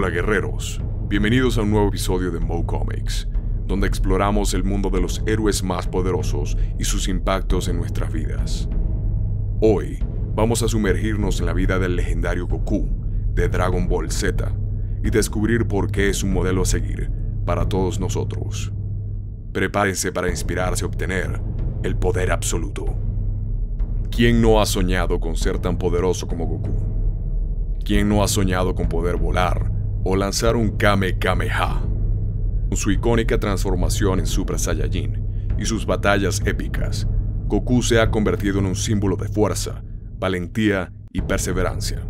Hola guerreros, bienvenidos a un nuevo episodio de Mo Comics, donde exploramos el mundo de los héroes más poderosos y sus impactos en nuestras vidas. Hoy vamos a sumergirnos en la vida del legendario Goku de Dragon Ball Z y descubrir por qué es un modelo a seguir para todos nosotros. Prepárense para inspirarse a obtener el poder absoluto. ¿Quién no ha soñado con ser tan poderoso como Goku? ¿Quién no ha soñado con poder volar o lanzar un Kame Kameha? Con su icónica transformación en Super Saiyajin y sus batallas épicas, Goku se ha convertido en un símbolo de fuerza, valentía y perseverancia.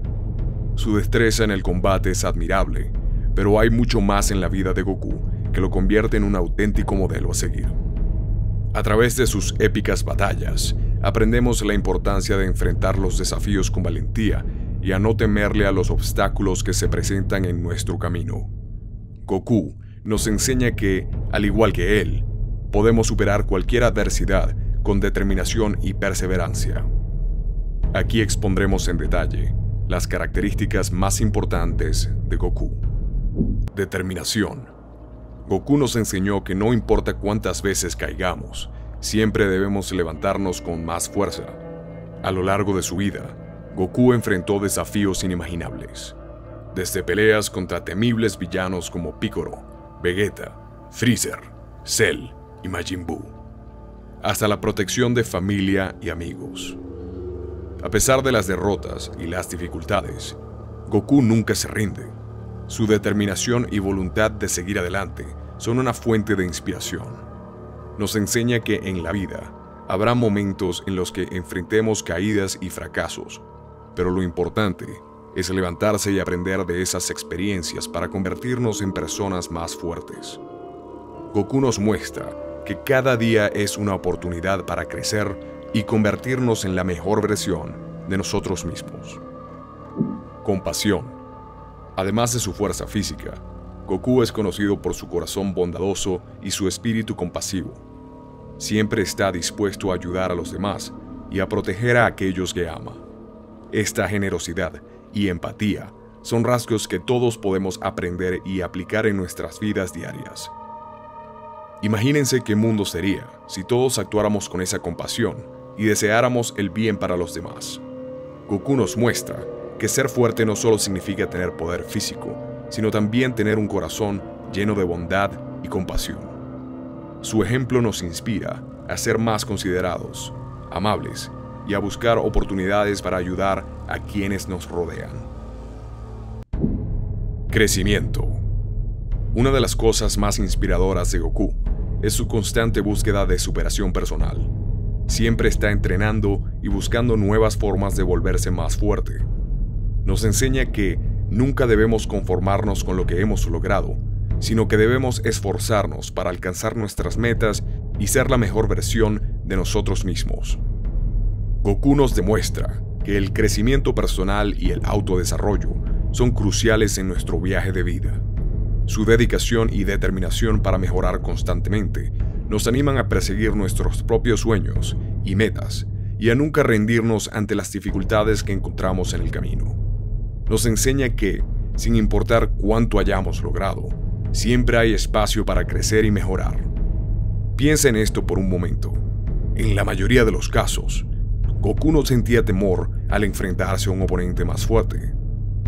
Su destreza en el combate es admirable, pero hay mucho más en la vida de Goku que lo convierte en un auténtico modelo a seguir. A través de sus épicas batallas, aprendemos la importancia de enfrentar los desafíos con valentía y a no temerle a los obstáculos que se presentan en nuestro camino. Goku nos enseña que, al igual que él, podemos superar cualquier adversidad con determinación y perseverancia. Aquí expondremos en detalle las características más importantes de Goku. Determinación. Goku nos enseñó que no importa cuántas veces caigamos, siempre debemos levantarnos con más fuerza. A lo largo de su vida, Goku enfrentó desafíos inimaginables, desde peleas contra temibles villanos como Piccolo, Vegeta, Freezer, Cell y Majin Buu, hasta la protección de familia y amigos. A pesar de las derrotas y las dificultades, Goku nunca se rinde. Su determinación y voluntad de seguir adelante son una fuente de inspiración nos enseña que en la vida habrá momentos en los que enfrentemos caídas y fracasos, pero lo importante es levantarse y aprender de esas experiencias para convertirnos en personas más fuertes. Goku nos muestra que cada día es una oportunidad para crecer y convertirnos en la mejor versión de nosotros mismos. Compasión. Además de su fuerza física, Goku es conocido por su corazón bondadoso y su espíritu compasivo Siempre está dispuesto a ayudar a los demás y a proteger a aquellos que ama. Esta generosidad y empatía son rasgos que todos podemos aprender y aplicar en nuestras vidas diarias. Imagínense qué mundo sería si todos actuáramos con esa compasión y deseáramos el bien para los demás. Goku nos muestra que ser fuerte no solo significa tener poder físico, sino también tener un corazón lleno de bondad y compasión. Su ejemplo nos inspira a ser más considerados, amables y a buscar oportunidades para ayudar a quienes nos rodean. Crecimiento. Una de las cosas más inspiradoras de Goku es su constante búsqueda de superación personal. Siempre está entrenando y buscando nuevas formas de volverse más fuerte. Nos enseña que nunca debemos conformarnos con lo que hemos logrado sino que debemos esforzarnos para alcanzar nuestras metas y ser la mejor versión de nosotros mismos. Goku nos demuestra que el crecimiento personal y el autodesarrollo son cruciales en nuestro viaje de vida. Su dedicación y determinación para mejorar constantemente nos animan a perseguir nuestros propios sueños y metas y a nunca rendirnos ante las dificultades que encontramos en el camino. Nos enseña que, sin importar cuánto hayamos logrado, Siempre hay espacio para crecer y mejorar. Piensa en esto por un momento. En la mayoría de los casos, Goku no sentía temor al enfrentarse a un oponente más fuerte.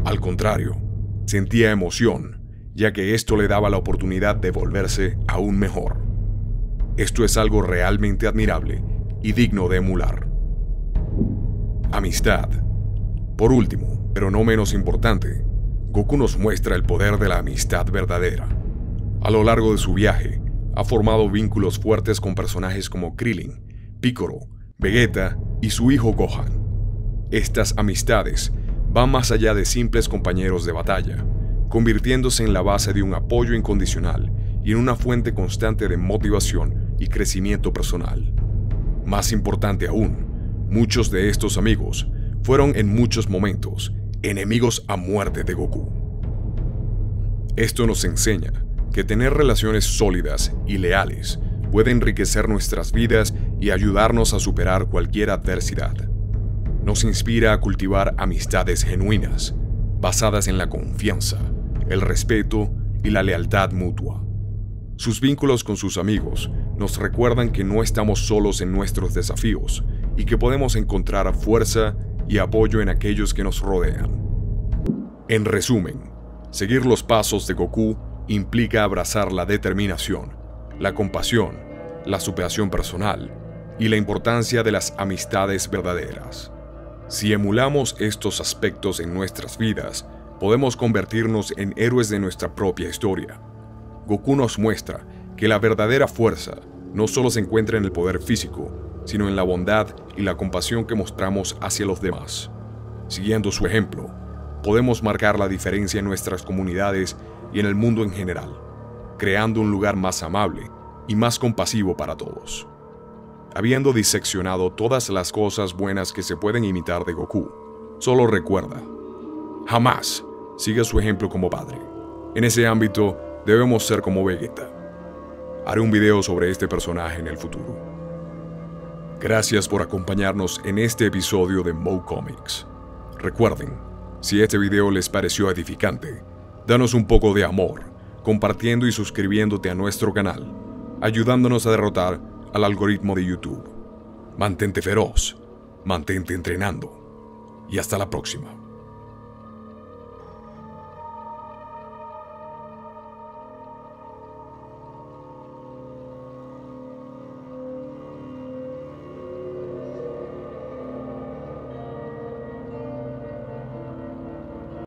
Al contrario, sentía emoción, ya que esto le daba la oportunidad de volverse aún mejor. Esto es algo realmente admirable y digno de emular. Amistad. Por último, pero no menos importante, Goku nos muestra el poder de la amistad verdadera. A lo largo de su viaje, ha formado vínculos fuertes con personajes como Krillin, Piccolo, Vegeta y su hijo Gohan. Estas amistades van más allá de simples compañeros de batalla, convirtiéndose en la base de un apoyo incondicional y en una fuente constante de motivación y crecimiento personal. Más importante aún, muchos de estos amigos fueron en muchos momentos enemigos a muerte de Goku. Esto nos enseña que tener relaciones sólidas y leales puede enriquecer nuestras vidas y ayudarnos a superar cualquier adversidad. Nos inspira a cultivar amistades genuinas, basadas en la confianza, el respeto y la lealtad mutua. Sus vínculos con sus amigos nos recuerdan que no estamos solos en nuestros desafíos y que podemos encontrar fuerza y apoyo en aquellos que nos rodean. En resumen, seguir los pasos de Goku implica abrazar la determinación, la compasión, la superación personal y la importancia de las amistades verdaderas. Si emulamos estos aspectos en nuestras vidas, podemos convertirnos en héroes de nuestra propia historia. Goku nos muestra que la verdadera fuerza no solo se encuentra en el poder físico, sino en la bondad y la compasión que mostramos hacia los demás. Siguiendo su ejemplo, podemos marcar la diferencia en nuestras comunidades y en el mundo en general, creando un lugar más amable y más compasivo para todos. Habiendo diseccionado todas las cosas buenas que se pueden imitar de Goku, solo recuerda, jamás siga su ejemplo como padre. En ese ámbito debemos ser como Vegeta. Haré un video sobre este personaje en el futuro. Gracias por acompañarnos en este episodio de Mo Comics. Recuerden, si este video les pareció edificante, danos un poco de amor, compartiendo y suscribiéndote a nuestro canal, ayudándonos a derrotar al algoritmo de YouTube. Mantente feroz, mantente entrenando y hasta la próxima.